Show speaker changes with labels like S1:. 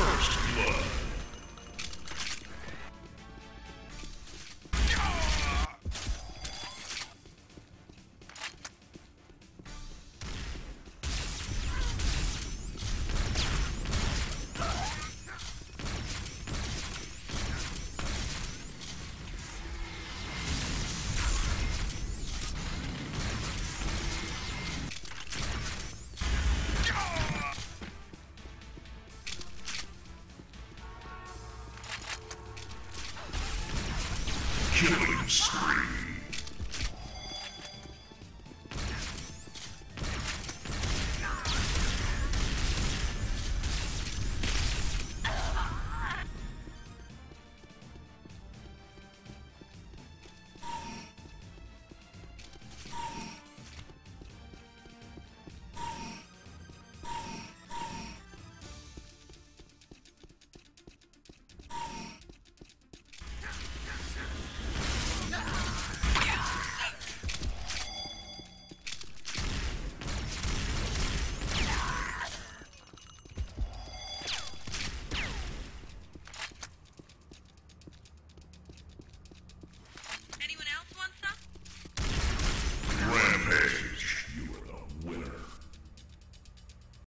S1: first. killing spree.